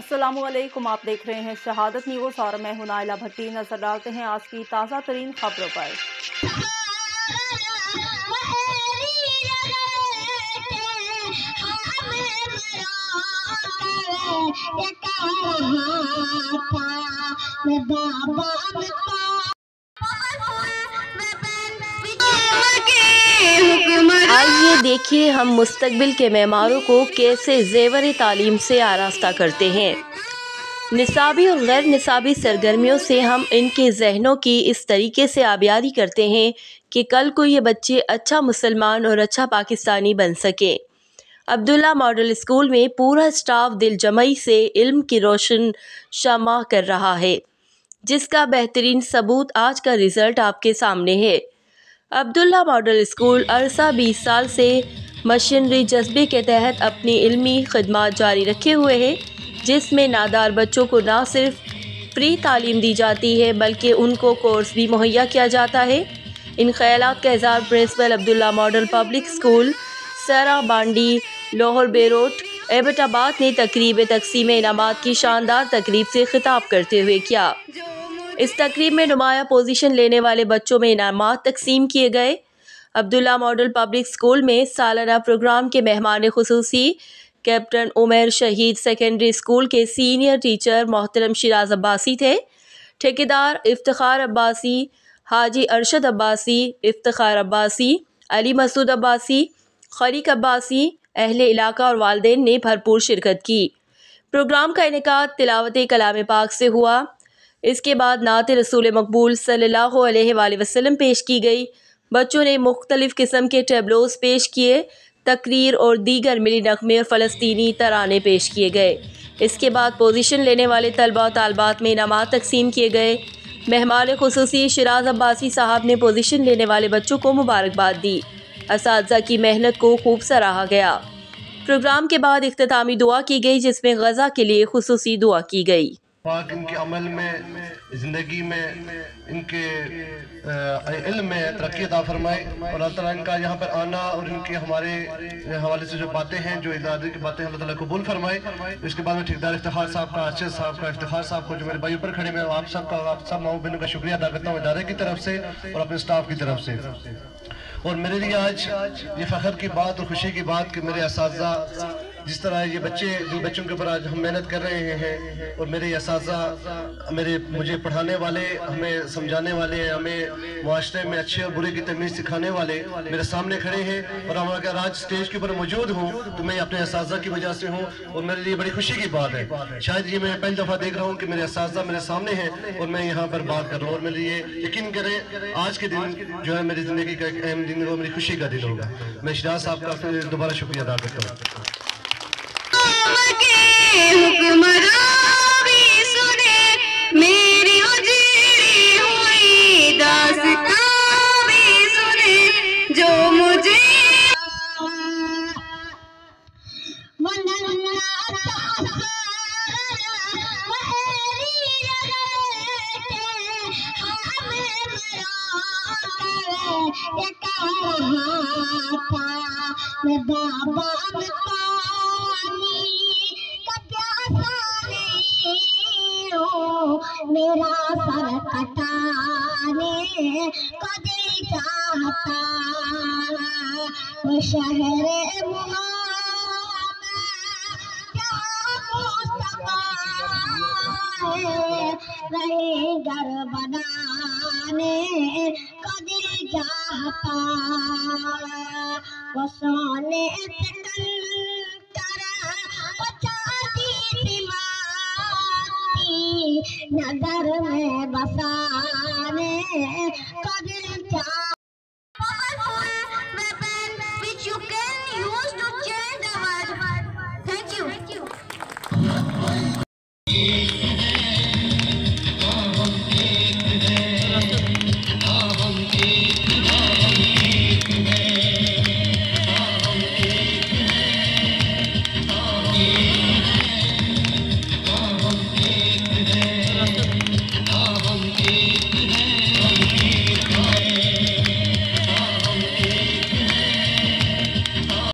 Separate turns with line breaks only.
असलकुम आप देख रहे हैं शहादत न्यूज़ और मैं हूँ नाइला भट्टी। नज़र डालते हैं आज की ताज़ा तरीन खबरों पर।
आइए देखिए हम मुस्तबिल के मेमारों को कैसे जेवर तालीम से आरास्ता करते हैं। निसाबी और गैर निसाबी सरगर्मियों से हम इनके जहनों की इस तरीके से आबियारी करते हैं कि कल को ये बच्चे अच्छा मुसलमान और अच्छा पाकिस्तानी बन सकें। अब्दुल्ला मॉडल स्कूल में पूरा स्टाफ दिल जमई से इल्म की रोशन शमा कर रहा है, जिसका बेहतरीन सबूत आज का रिज़ल्ट आपके सामने है। अब्दुल्ला मॉडल स्कूल अरसा बीस साल से मशीनरी जज्बे के तहत अपनी इल्मी खदमात जारी रखे हुए है, जिसमें नादार बच्चों को ना सिर्फ़ फ्री तालीम दी जाती है, बल्कि उनको कोर्स भी मुहैया किया जाता है। इन ख्याल का इजहार principal Abdullah model public school, Sara Bandi, Lahore बेरोट, Abbottabad ने तकरीब तकसीम इनामात की शानदार तकरीब से खिताब करते हुए किया। इस तकरीब में नुमाया पोजीशन लेने वाले बच्चों में इनाम तकसीम किए गए। अब्दुल्ला मॉडल पब्लिक स्कूल में सालाना प्रोग्राम के मेहमान खसूसी, captain Umar Shaheed secondary school के सीनियर टीचर मोहतरम शराज अब्बासी थे। ठेकेदार इफ्तार अब्बासी, हाजी अरशद अब्बासी इफ्तार अब्बासी, अली मसूद अब्बासी, खरीक अब्बासी, अहल इलाका और वालदे ने भरपूर शिरकत की। प्रोग्राम का इनका तिलावत कलाम पाक से हुआ। इसके बाद नात रसूल मकबूल अलैहि वसल्लम पेश की गई। बच्चों ने मुख्तलिफ़ किस्म के टेबलोस पेश किए। तकरीर और दीगर मिली नगमे और फ़लस्तनी तराने पेश किए गए। इसके बाद पोजीशन लेने वाले तलबा तलबात में इनाम तकसीम किए गए। मेहमान खसूसी शराज अब्बासी साहब ने पोजीशन लेने वाले बच्चों को मुबारकबाद दी। इस की मेहनत को खूब सराहा गया। प्रोग्राम के बाद अख्तामी दुआ की गई, जिसमें गज़ा के लिए खसूसी दुआ की गई।
पाक इनके अमल में, ज़िंदगी में, इनके इल्म में तरक्की अदा फरमाए और अल्लाह ताला इनका यहाँ पर आना और इनके हमारे, हवाले से जो बातें हैं, जो इदारे की बातें अल्लाह ताला कबूल फरमाए। इसके बाद में ठेकेदार इफ्तार साहब का अर्शद साहब का इफ्तार साहब को जो मेरे भाई ऊपर खड़े में आप सब का, आप सब माओ बहनों का शुक्रिया अदा करता हूँ इदारे की तरफ़ से और अपने स्टाफ की तरफ़ से। और मेरे लिए आज ये फ़ख्र की बात और खुशी की बात कि मेरे इस जिस तरह ये बच्चे, जिन बच्चों के ऊपर आज हम मेहनत कर रहे हैं और मेरे इस मेरे, मुझे पढ़ाने वाले, हमें समझाने वाले, हमें माशरे में अच्छे और बुरे की तमीज़ सिखाने वाले मेरे सामने खड़े हैं और हम अगर आज स्टेज के ऊपर मौजूद हूँ तो मैं अपने इस की वजह से हूँ और मेरे लिए बड़ी खुशी की बात है। शायद ये मैं पहली दफ़ा देख रहा हूँ कि मेरे इस मेरे सामने हैं और मैं यहाँ पर बात कर रहा हूँ और मेरे लिए यकीन करें, आज के दिन जो है मेरी ज़िंदगी का एक अहम दिन मेरी खुशी का दिन होगा। मैं शराज साहब का दोबारा शुक्रिया अदा करता हूँ।
बाबा मेरा सर कटाने को दिल चाहता वो शहर रहे घर बनाने को दिल चाहता नगर में बसाने कद